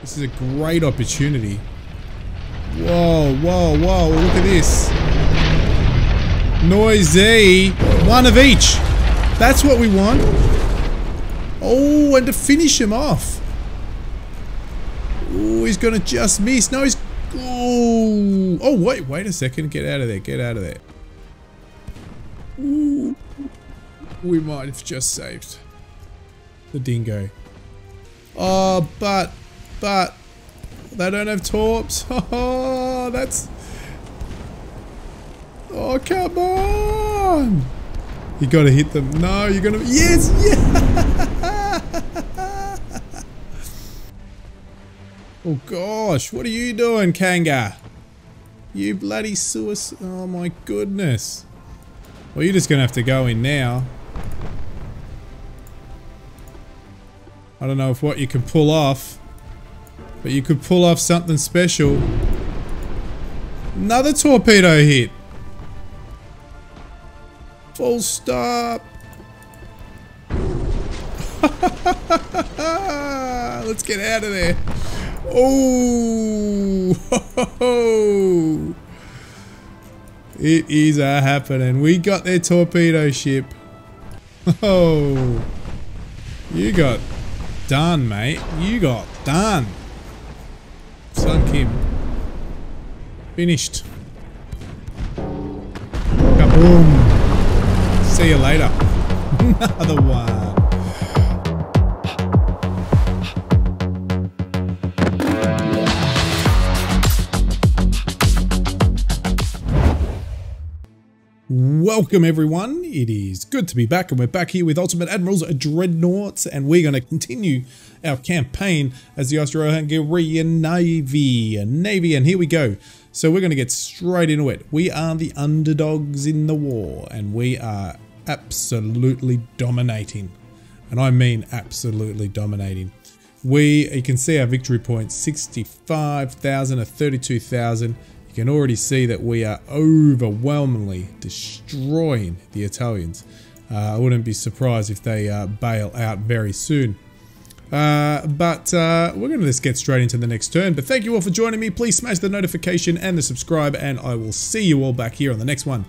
This is a great opportunity. Whoa, whoa, whoa, look at this. Noisy. One of each. That's what we want. Oh, and to finish him off. Oh, he's going to just miss. No, he's... Oh, oh, wait, wait a second. Get out of there. Get out of there. Ooh. We might have just saved the dingo. Oh, but, but, they don't have torps. Oh, that's... Oh, come on! You gotta hit them. No, you're gonna... Yes! Yeah! oh, gosh. What are you doing, Kanga? You bloody suicide... Oh, my goodness. Well, you're just gonna have to go in now. I don't know if what you can pull off. But you could pull off something special. Another torpedo hit. Full stop. Let's get out of there. Oh, it is a happening. We got their torpedo ship. Oh, you got done, mate. You got done. Him. Finished. Kaboom. See you later. Another one. Welcome everyone, it is good to be back and we're back here with Ultimate Admirals Dreadnoughts and we're going to continue our campaign as the Austro-Hungarian Navy. Navy and here we go. So we're going to get straight into it. We are the underdogs in the war and we are absolutely dominating. And I mean absolutely dominating. We, you can see our victory points, 65,000 or 32,000 you can already see that we are overwhelmingly destroying the Italians. Uh, I wouldn't be surprised if they uh, bail out very soon. Uh, but uh, we're going to just get straight into the next turn. But thank you all for joining me. Please smash the notification and the subscribe, and I will see you all back here on the next one.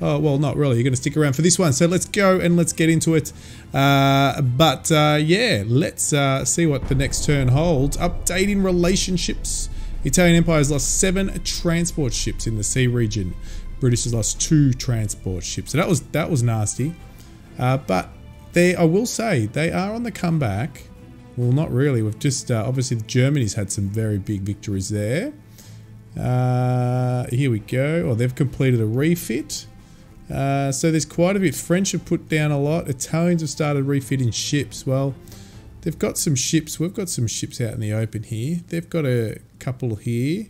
Oh, well, not really. You're going to stick around for this one. So let's go and let's get into it. Uh, but uh, yeah, let's uh, see what the next turn holds. Updating relationships Italian Empire has lost seven transport ships in the sea region. British has lost two transport ships. So that was that was nasty. Uh, but they, I will say, they are on the comeback. Well, not really. We've just uh, obviously Germany's had some very big victories there. Uh, here we go. Oh, they've completed a refit. Uh, so there's quite a bit. French have put down a lot. Italians have started refitting ships. Well, they've got some ships. We've got some ships out in the open here. They've got a couple here.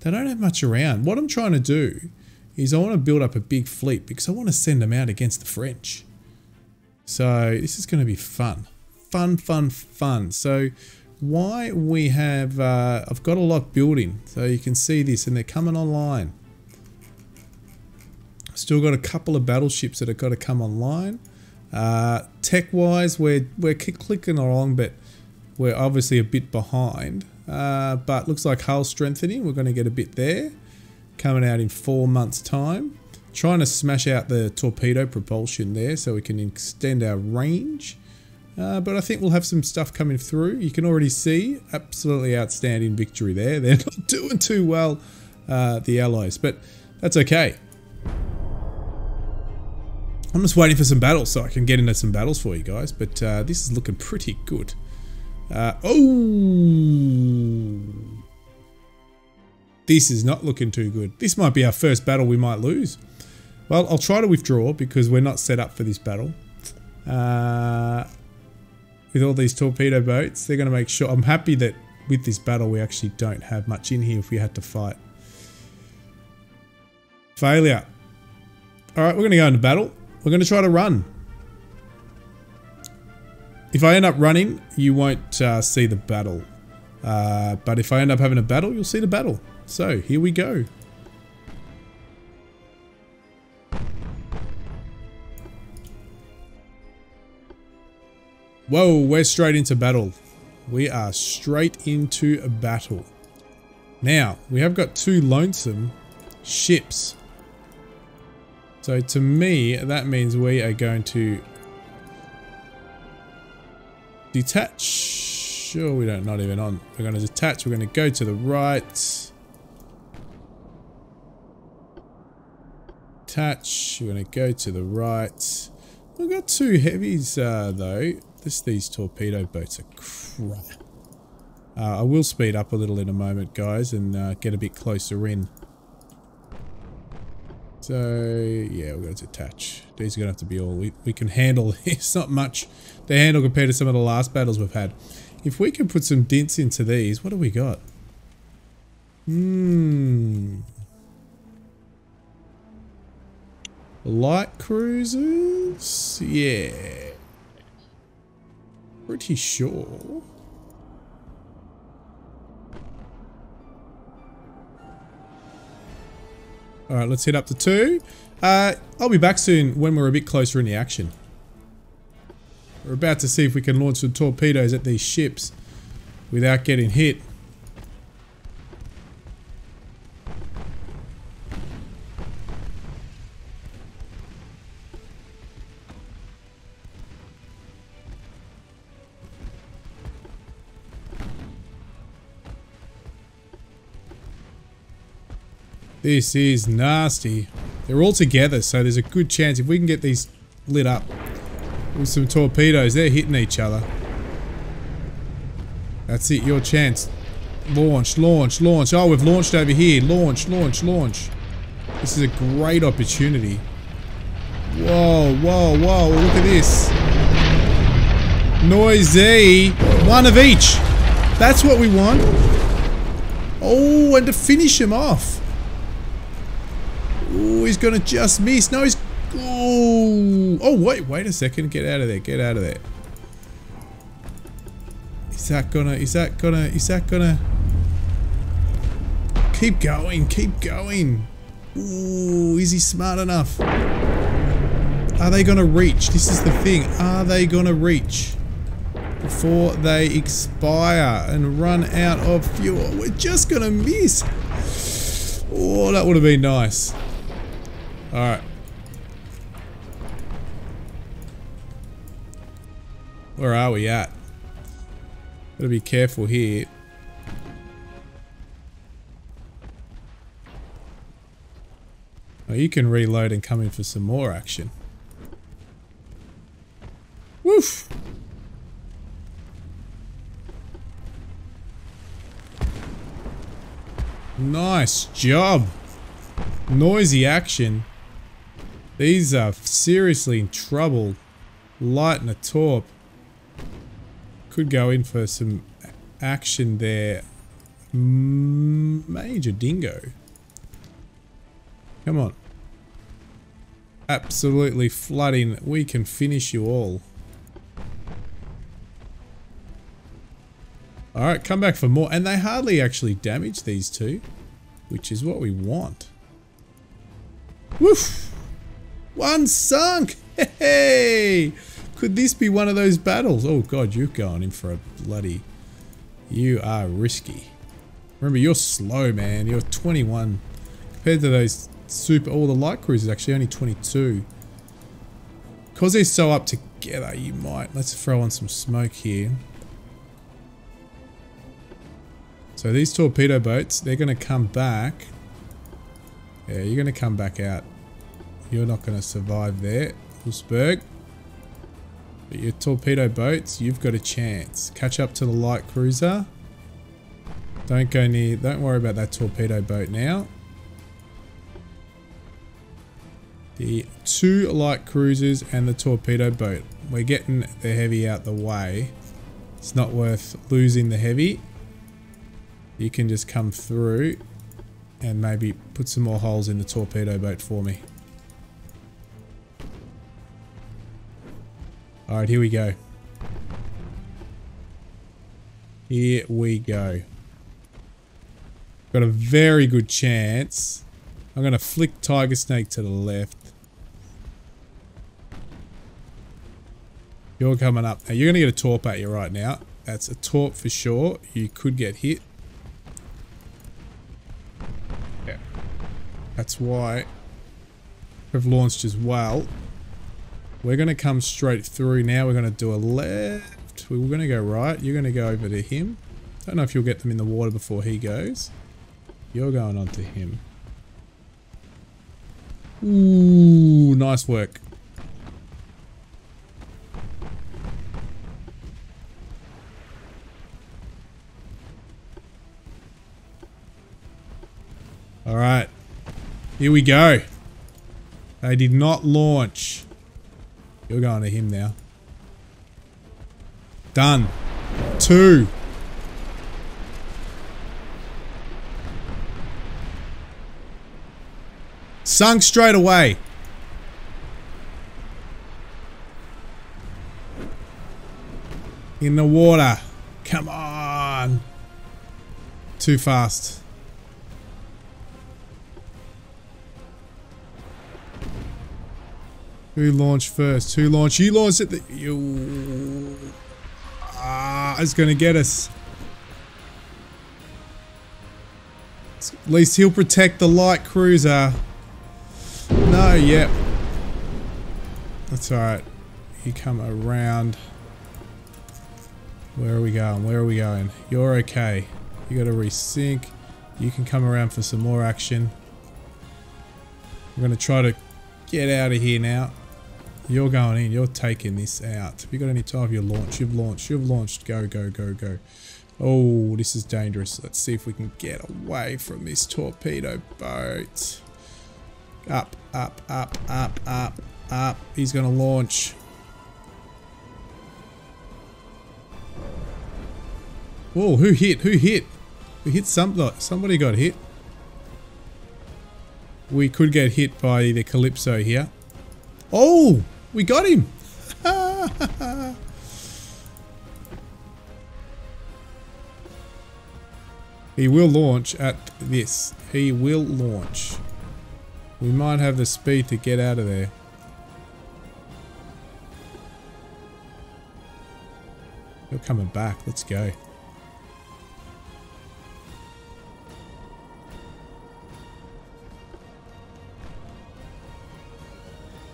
They don't have much around. What I'm trying to do is I want to build up a big fleet because I want to send them out against the French. So this is going to be fun. Fun, fun, fun. So why we have, uh, I've got a lot building. So you can see this and they're coming online. Still got a couple of battleships that have got to come online. Uh, Tech-wise, we're, we're clicking along, but we're obviously a bit behind. Uh, but looks like hull strengthening. We're going to get a bit there. Coming out in four months' time. Trying to smash out the torpedo propulsion there so we can extend our range. Uh, but I think we'll have some stuff coming through. You can already see absolutely outstanding victory there. They're not doing too well, uh, the Allies, but that's okay. I'm just waiting for some battles so I can get into some battles for you guys, but uh, this is looking pretty good. Uh, oh! This is not looking too good. This might be our first battle we might lose. Well, I'll try to withdraw because we're not set up for this battle. Uh, with all these torpedo boats, they're going to make sure... I'm happy that with this battle we actually don't have much in here if we had to fight. Failure. Alright, we're going to go into battle. We're going to try to run. If I end up running, you won't uh, see the battle. Uh, but if I end up having a battle, you'll see the battle. So, here we go. Whoa, we're straight into battle. We are straight into a battle. Now, we have got two lonesome ships. So to me, that means we are going to detach. Sure, we don't, not even on. We're going to detach. We're going to go to the right. Detach. We're going to go to the right. We've got two heavies uh, though. This, these torpedo boats are crap. Uh, I will speed up a little in a moment, guys, and uh, get a bit closer in. So, yeah, we're going to attach. These are going to have to be all we, we can handle. it's not much to handle compared to some of the last battles we've had. If we can put some dints into these, what do we got? Hmm. Light cruisers? Yeah. Pretty sure. All right, let's hit up to two. Uh, I'll be back soon when we're a bit closer in the action. We're about to see if we can launch some torpedoes at these ships without getting hit. This is nasty. They're all together, so there's a good chance if we can get these lit up with some torpedoes, they're hitting each other. That's it, your chance. Launch, launch, launch. Oh, we've launched over here. Launch, launch, launch. This is a great opportunity. Whoa, whoa, whoa, look at this. Noisy. One of each. That's what we want. Oh, and to finish him off. Oh, he's gonna just miss. No, he's. Oh, oh, wait, wait a second. Get out of there. Get out of there. Is that gonna? Is that gonna? Is that gonna? Keep going. Keep going. Ooh, is he smart enough? Are they gonna reach? This is the thing. Are they gonna reach? Before they expire and run out of fuel. We're just gonna miss. Oh, that would have been nice. Alright. Where are we at? Gotta be careful here. Oh, you can reload and come in for some more action. Woof! Nice job. Noisy action. These are seriously in trouble. Light and a torp. Could go in for some action there. Major dingo. Come on. Absolutely flooding. We can finish you all. Alright, come back for more. And they hardly actually damage these two. Which is what we want. Woof! One sunk! Hey! Could this be one of those battles? Oh god, you're going in for a bloody... You are risky. Remember, you're slow, man. You're 21. Compared to those super... All oh, the light cruisers actually only 22. Because they're so up together, you might... Let's throw on some smoke here. So these torpedo boats, they're going to come back. Yeah, you're going to come back out. You're not going to survive there, Hulsberg. But your torpedo boats, you've got a chance. Catch up to the light cruiser. Don't go near, don't worry about that torpedo boat now. The two light cruisers and the torpedo boat. We're getting the heavy out the way. It's not worth losing the heavy. You can just come through and maybe put some more holes in the torpedo boat for me. Alright, here we go. Here we go. Got a very good chance. I'm going to flick Tiger Snake to the left. You're coming up. Now, you're going to get a torp at you right now. That's a torp for sure. You could get hit. Yeah. That's why we've launched as well. We're going to come straight through now. We're going to do a left. We're going to go right. You're going to go over to him. Don't know if you'll get them in the water before he goes. You're going on to him. Ooh, nice work. Alright. Here we go. They did not launch. You're going to him now. Done. Two. Sunk straight away. In the water. Come on. Too fast. Who launched first? Who launched? You launched it. You. Ah, it's going to get us. At least he'll protect the light cruiser. No, yep. That's alright. You come around. Where are we going? Where are we going? You're okay. You got to resync. You can come around for some more action. Going to try to get out of here now. You're going in. You're taking this out. Have you got any time? You launch. You've launched. You've launched. Go, go, go, go. Oh, this is dangerous. Let's see if we can get away from this torpedo boat. Up, up, up, up, up, up. He's going to launch. Whoa, who hit? Who hit? We hit somebody? Somebody got hit. We could get hit by the Calypso here. Oh, we got him. he will launch at this. He will launch. We might have the speed to get out of there. You're coming back. Let's go.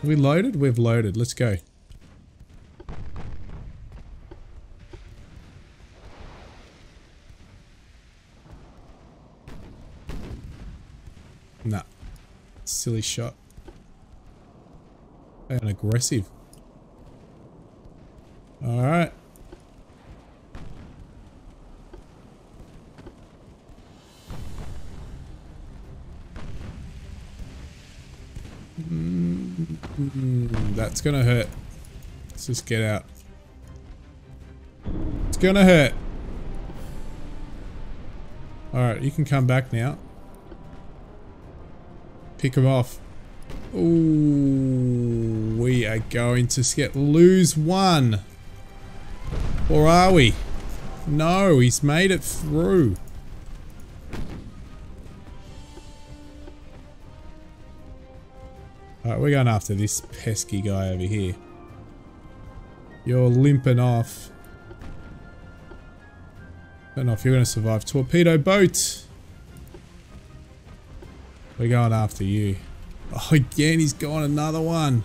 We loaded? We've loaded. Let's go. Nah. Silly shot. And aggressive. Alright. That's gonna hurt. Let's just get out. It's gonna hurt. Alright, you can come back now. Pick him off. Ooh, we are going to get lose one. Or are we? No, he's made it through. Alright, we're going after this pesky guy over here. You're limping off. Don't know if you're going to survive. Torpedo boat! We're going after you. Oh, again, he's gone another one.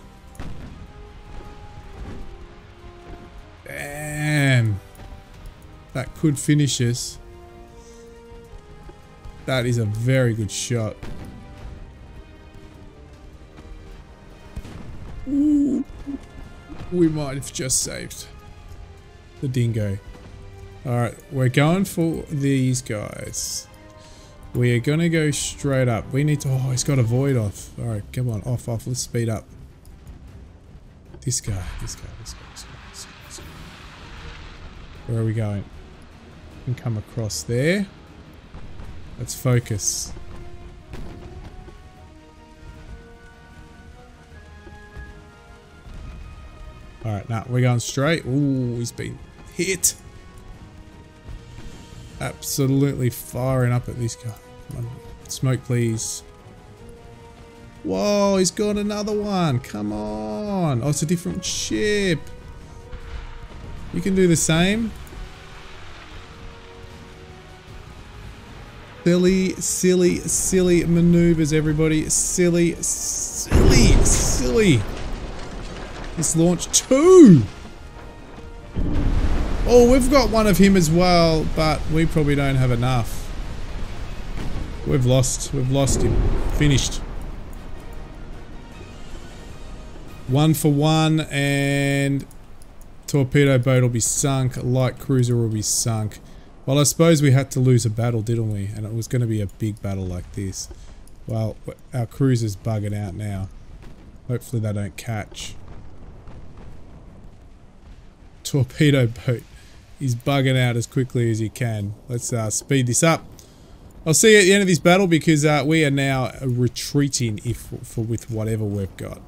Damn. That could finish us. That is a very good shot. We might have just saved the dingo. Alright, we're going for these guys. We are going to go straight up. We need to... Oh, he's got a void off. Alright, come on. Off, off. Let's speed up. This guy. This guy. This guy. This guy. This guy, this guy. Where are we going? We can come across there. Let's focus. Alright, now nah, we're going straight. Ooh, he's been hit. Absolutely firing up at this guy. Come on, smoke please. Whoa, he's got another one. Come on. Oh, it's a different ship. You can do the same. Silly, silly, silly maneuvers, everybody. Silly, silly, silly. Let's launch two. Oh, we've got one of him as well, but we probably don't have enough. We've lost. We've lost him. Finished. One for one, and torpedo boat will be sunk. Light cruiser will be sunk. Well, I suppose we had to lose a battle, didn't we? And it was going to be a big battle like this. Well, our cruiser's bugging out now. Hopefully they don't catch. Torpedo boat. He's bugging out as quickly as he can. Let's uh, speed this up. I'll see you at the end of this battle because uh, we are now retreating if for with whatever we've got.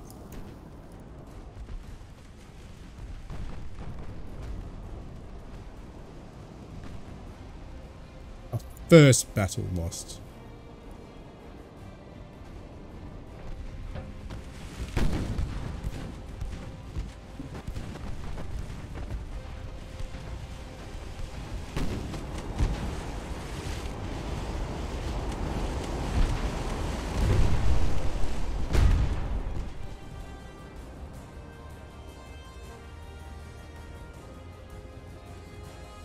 A first battle lost.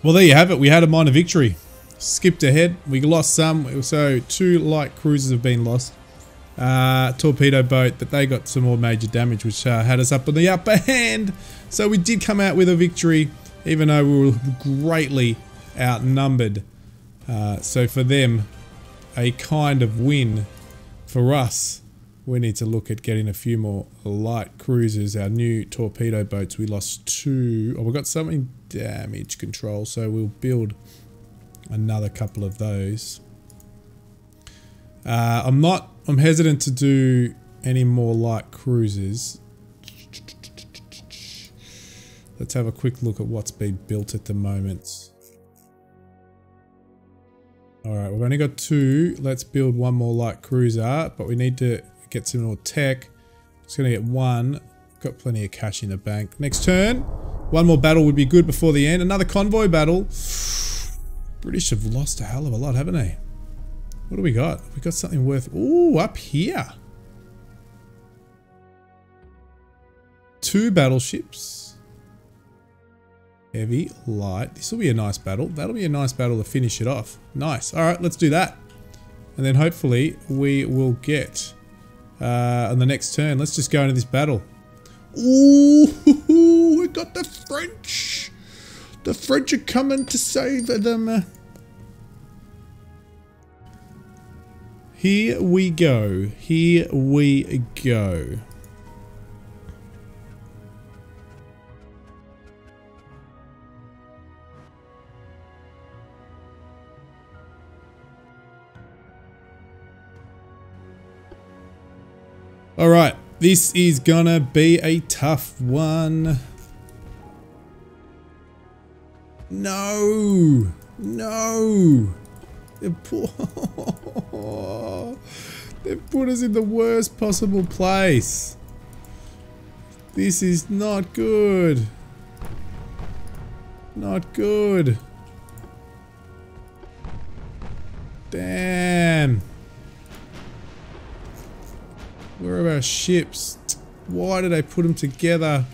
Well, there you have it. We had a minor victory skipped ahead. We lost some, so two light cruisers have been lost. Uh, torpedo boat, but they got some more major damage, which uh, had us up on the upper hand. So we did come out with a victory, even though we were greatly outnumbered. Uh, so for them, a kind of win. For us, we need to look at getting a few more light cruisers. Our new torpedo boats, we lost two. Oh, we got something damage control, so we'll build another couple of those. Uh, I'm not, I'm hesitant to do any more light cruisers. Let's have a quick look at what's been built at the moment. Alright, we've only got two. Let's build one more light cruiser, but we need to get some more tech. Just gonna get one. Got plenty of cash in the bank. Next turn. One more battle would be good before the end. Another convoy battle. British have lost a hell of a lot, haven't they? What do we got? We got something worth... Ooh, up here. Two battleships. Heavy, light. This will be a nice battle. That'll be a nice battle to finish it off. Nice. All right, let's do that. And then hopefully we will get uh, on the next turn. Let's just go into this battle. Ooh, we got the French. The French are coming to save them. Here we go. Here we go. This is gonna be a tough one. No! No! They put, they put us in the worst possible place. This is not good. Not good. Damn. Where are our ships? Why did I put them together?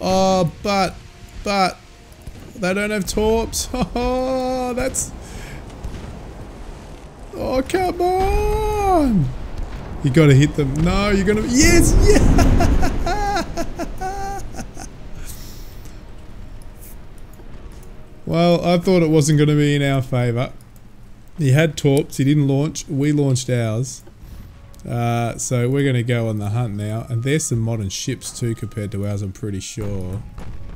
Oh, but, but, they don't have torps. Oh, that's... Oh, come on. You gotta hit them. No, you're gonna... Yes! Yeah! well, I thought it wasn't gonna be in our favour. He had torps. He didn't launch. We launched ours. Uh, so we're going to go on the hunt now. And there's some modern ships too compared to ours, I'm pretty sure.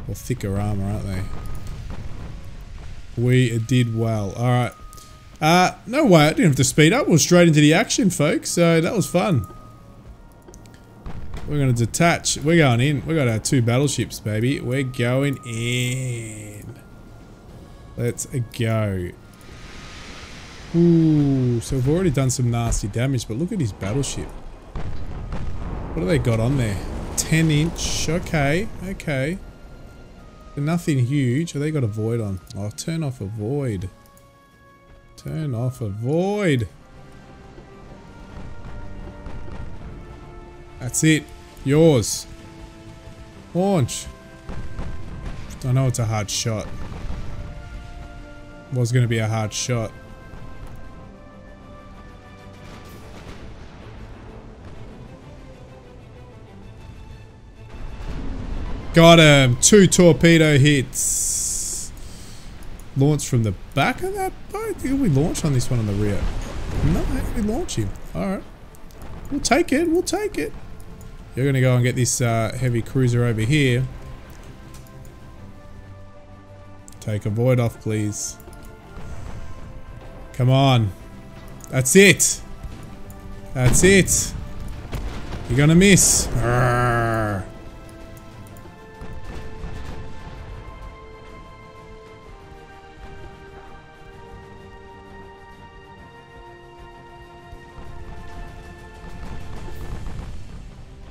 Or thicker armour, aren't they? We did well. All right. Uh, no way. I didn't have to speed up. We're straight into the action, folks. So that was fun. We're going to detach. We're going in. We got our two battleships, baby. We're going in. Let's go. Ooh, so we've already done some nasty damage, but look at his battleship. What do they got on there? 10 inch. Okay, okay. Nothing huge. Have they got a void on? Oh, turn off a void. Turn off a void. That's it. Yours. Launch. I know it's a hard shot. Was going to be a hard shot. Got him. Two torpedo hits. Launch from the back of that boat? Did we launch on this one on the rear? No, we launch him? Alright. We'll take it. We'll take it. You're going to go and get this uh, heavy cruiser over here. Take a void off, please. Come on. That's it. That's it. You're gonna miss. Arrgh.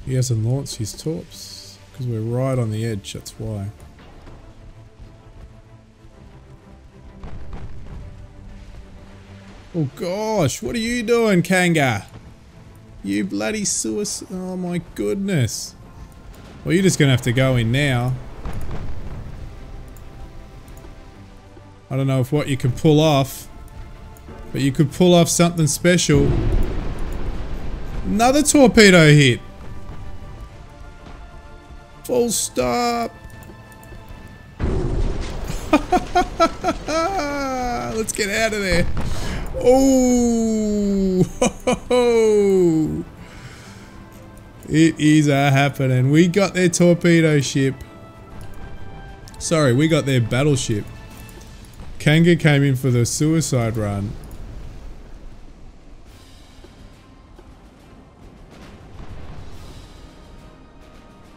He hasn't launched his torps because we're right on the edge, that's why. Oh gosh, what are you doing, Kanga? You bloody suicide. Oh my goodness. Well, you're just going to have to go in now. I don't know if what you can pull off. But you could pull off something special. Another torpedo hit. Full stop. Let's get out of there. Oh, it is a happening. We got their torpedo ship. Sorry, we got their battleship. Kanga came in for the suicide run.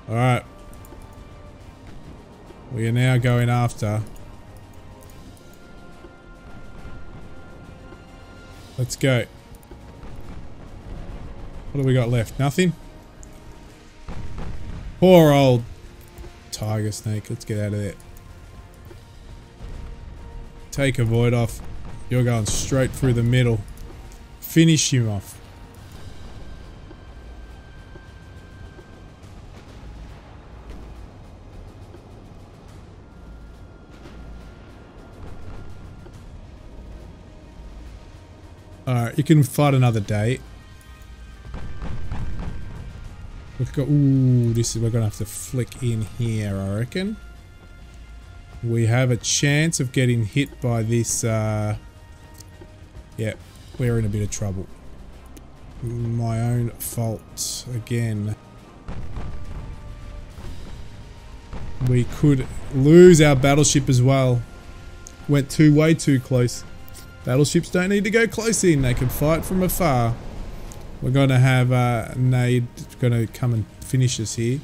Alright. We are now going after Let's go. What do we got left? Nothing? Poor old tiger snake. Let's get out of there. Take a void off. You're going straight through the middle. Finish him off. Alright, you can fight another day. We've got, ooh, this is, we're gonna have to flick in here, I reckon. We have a chance of getting hit by this, uh, yeah, we're in a bit of trouble. My own fault again. We could lose our battleship as well. Went too, way too close. Battleships don't need to go close in. They can fight from afar. We're going to have uh, Nade going to come and finish us here.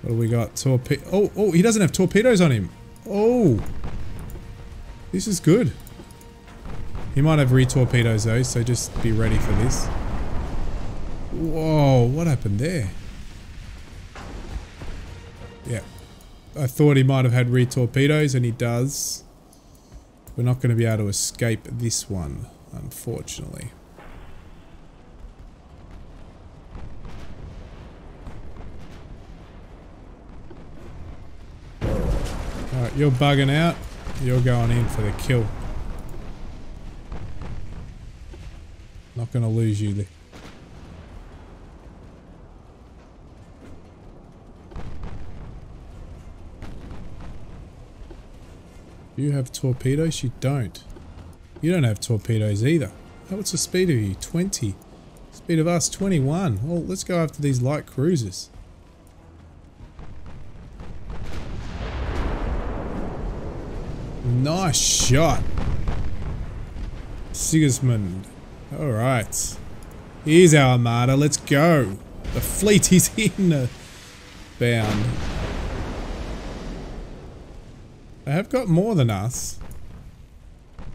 What do we got? Torpedo. Oh, oh, he doesn't have torpedoes on him. Oh. This is good. He might have re-torpedoes though, so just be ready for this. Whoa, what happened there? Yeah. I thought he might have had re-torpedoes, and he does. We're not going to be able to escape this one, unfortunately. Alright, you're bugging out. You're going in for the kill. Not going to lose you You have torpedoes? You don't. You don't have torpedoes either. Oh, what's the speed of you? 20. Speed of us, 21. Well, let's go after these light cruisers. Nice shot. Sigismund. Alright. Here's our armada. Let's go. The fleet is in bound. They have got more than us.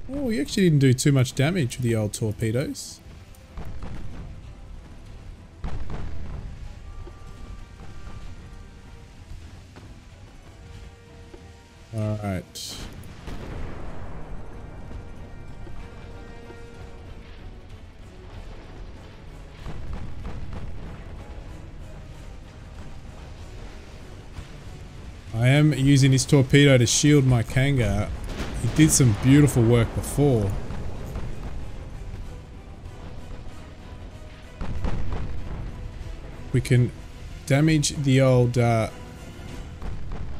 Oh, we actually didn't do too much damage with the old torpedoes. Alright. Am using his torpedo to shield my Kanga. He did some beautiful work before. We can damage the old uh,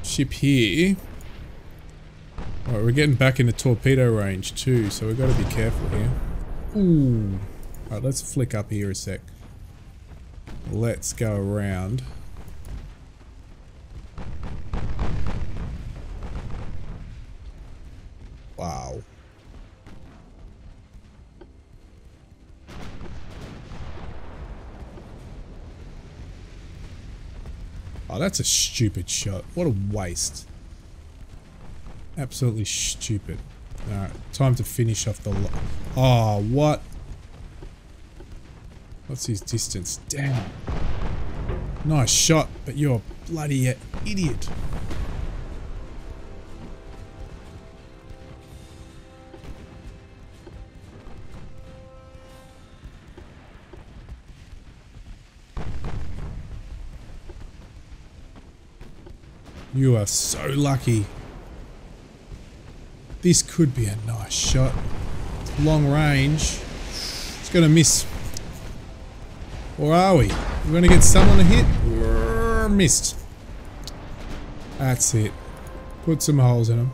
ship here. Alright, we're getting back into torpedo range too, so we've got to be careful here. Ooh. Alright, let's flick up here a sec. Let's go around. That's a stupid shot. What a waste. Absolutely stupid. Alright, time to finish off the... Oh, what? What's his distance? Damn. Nice shot, but you're a bloody idiot. You are so lucky. This could be a nice shot. Long range. It's going to miss. Or are we? We're going to get someone to hit? missed. That's it. Put some holes in them.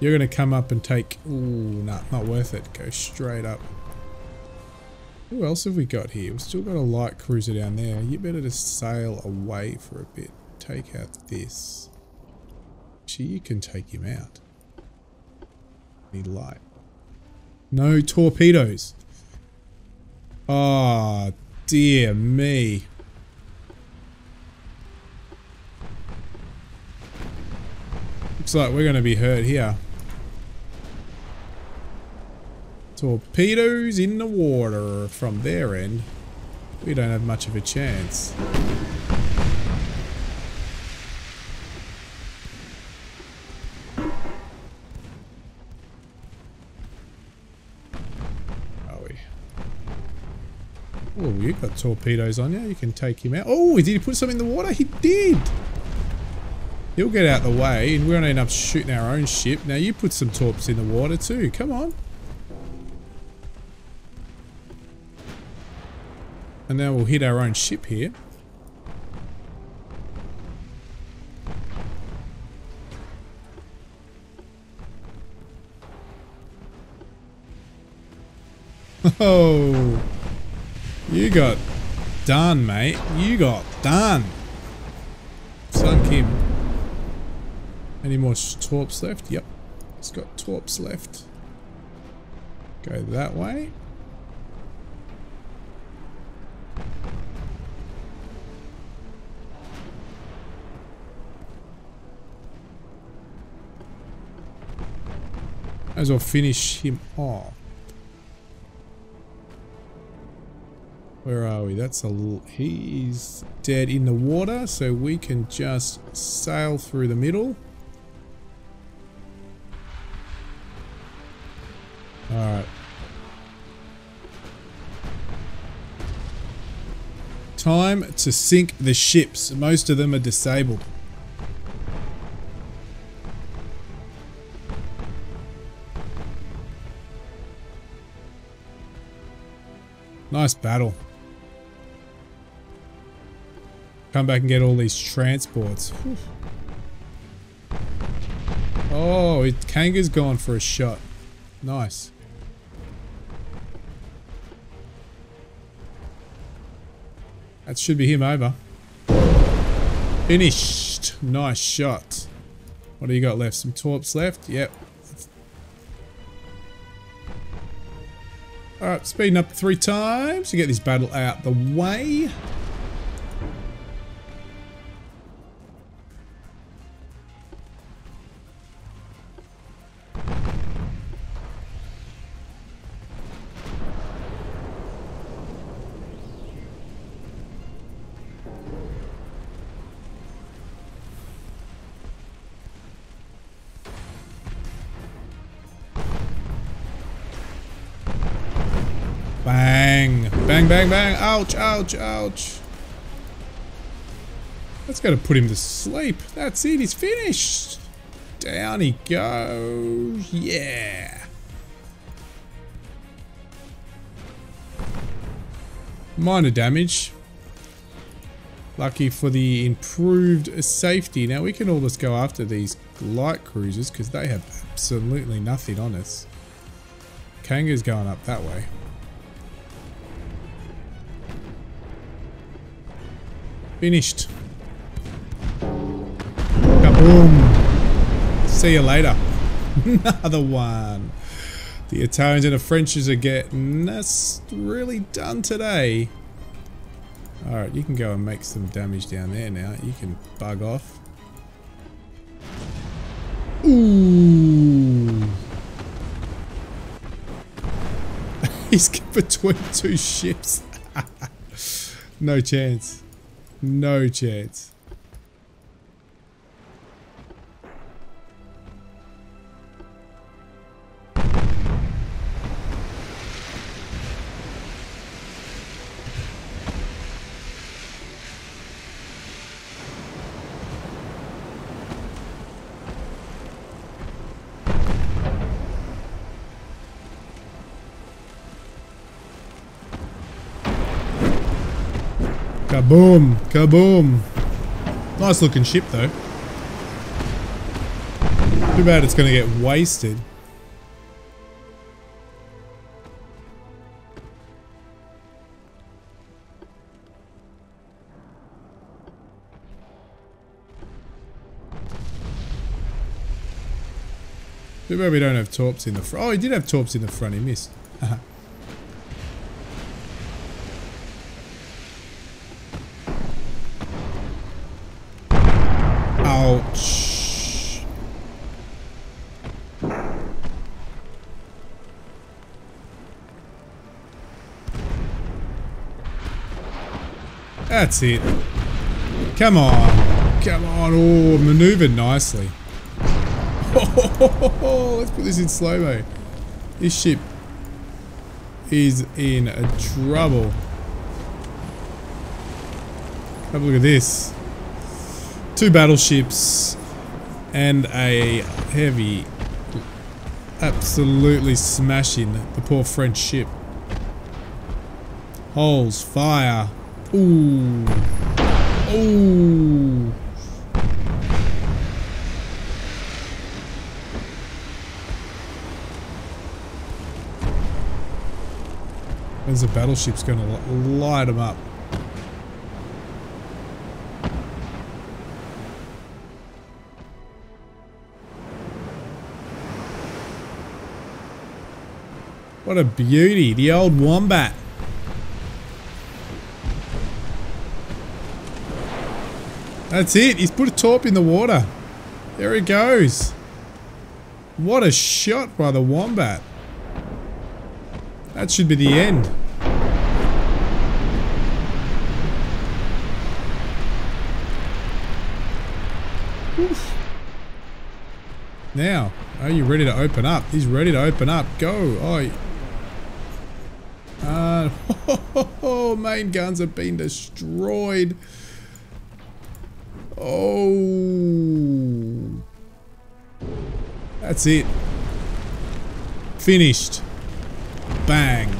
You're going to come up and take... Ooh, nah, not worth it. Go straight up. Who else have we got here? We've still got a light cruiser down there. You better just sail away for a bit take out this. Actually, you can take him out. Need light. No torpedoes. Ah, oh, dear me. Looks like we're going to be hurt here. Torpedoes in the water from their end. We don't have much of a chance. You got torpedoes on you. You can take him out. Oh, did he put something in the water? He did. He'll get out the way and we won't end up shooting our own ship. Now you put some torps in the water too. Come on. And now we'll hit our own ship here. Oh. You got done, mate. You got done. Sunk him. Any more torps left? Yep. It's got torps left. Go that way. As well finish him off. Where are we? That's a... He's dead in the water, so we can just sail through the middle. Alright. Time to sink the ships. Most of them are disabled. Nice battle. Come back and get all these transports. Oh, it, Kanga's gone for a shot. Nice. That should be him over. Finished. Nice shot. What do you got left? Some torps left? Yep. Alright, speeding up three times to get this battle out the way. Ouch, ouch, ouch. That's got to put him to sleep. That's it. He's finished. Down he goes. Yeah. Minor damage. Lucky for the improved safety. Now we can almost go after these light cruisers because they have absolutely nothing on us. Kanga's going up that way. Finished. Kaboom. See you later. Another one. The Italians and the Frenchies are getting that's really done today. Alright, you can go and make some damage down there now. You can bug off. Ooh. He's between two ships. no chance. No chance. Kaboom! Kaboom! Nice looking ship though. Too bad it's to get wasted. Too bad we don't have torps in the front. Oh, he did have torps in the front. He missed. Ouch. That's it. Come on. Come on. Oh, maneuvered nicely. Oh, let's put this in slow-mo. This ship is in trouble. Have a look at this two battleships and a heavy absolutely smashing the poor French ship. Holes, fire. Ooh. Ooh. There's a battleship's going to light them up. What a beauty. The old wombat. That's it. He's put a torp in the water. There he goes. What a shot by the wombat. That should be the end. Oof. Now, are you ready to open up? He's ready to open up. Go. Uh, oh, main guns have been destroyed. Oh. That's it. Finished. Bang.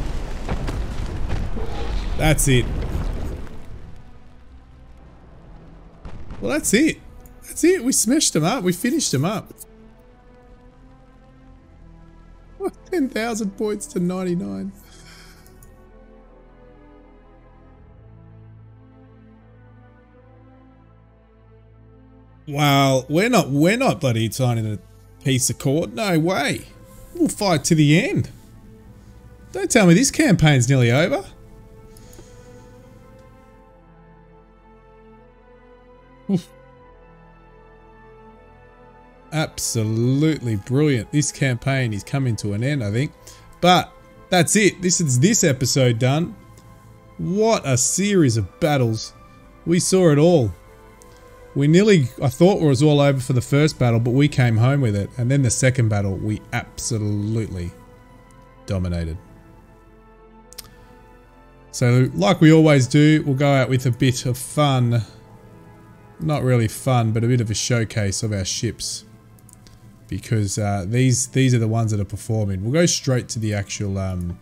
That's it. Well, that's it. That's it. We smashed them up. We finished them up. 10,000 points to 99. Well, we're not we're not bloody signing a peace accord. No way. We'll fight to the end. Don't tell me this campaign's nearly over. Oof. Absolutely brilliant. This campaign is coming to an end, I think. But that's it. This is this episode done. What a series of battles. We saw it all. We nearly, I thought it was all over for the first battle, but we came home with it. And then the second battle, we absolutely dominated. So like we always do, we'll go out with a bit of fun not really fun, but a bit of a showcase of our ships. Because uh, these these are the ones that are performing. We'll go straight to the actual um,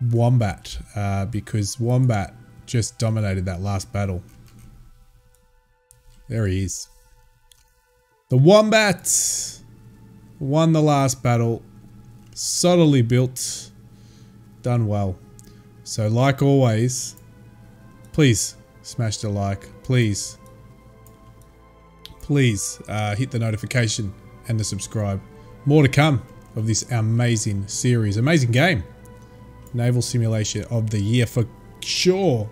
Wombat, uh, because Wombat just dominated that last battle. There he is. The Wombat won the last battle. Solidly built. Done well. So like always, please smash the like. Please. Please uh, hit the notification and the subscribe. More to come of this amazing series. Amazing game. Naval Simulation of the Year for sure.